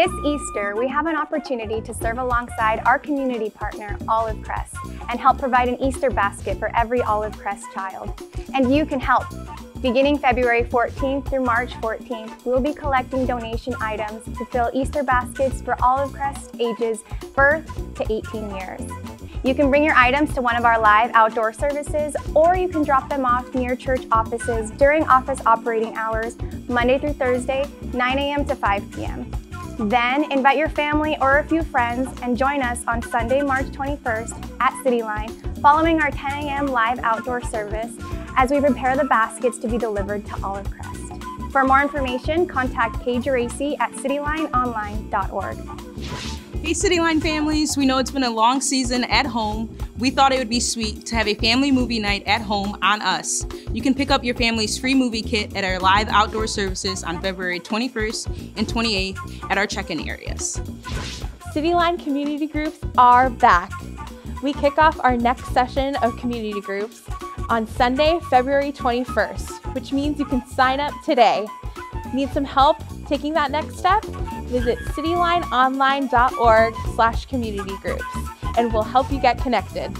This Easter, we have an opportunity to serve alongside our community partner, Olive Crest, and help provide an Easter basket for every Olive Crest child. And you can help. Beginning February 14th through March 14th, we'll be collecting donation items to fill Easter baskets for Olive Crest ages birth to 18 years. You can bring your items to one of our live outdoor services, or you can drop them off near church offices during office operating hours, Monday through Thursday, 9 a.m. to 5 p.m. Then invite your family or a few friends and join us on Sunday, March 21st at CityLine following our 10 a.m. live outdoor service as we prepare the baskets to be delivered to Olive Crest. For more information, contact Paige Racy at citylineonline.org. Hey Cityline families, we know it's been a long season at home. We thought it would be sweet to have a family movie night at home on us. You can pick up your family's free movie kit at our live outdoor services on February 21st and 28th at our check-in areas. Cityline community groups are back. We kick off our next session of community groups on Sunday, February 21st, which means you can sign up today. Need some help taking that next step? Visit citylineonline.org slash community groups and we'll help you get connected.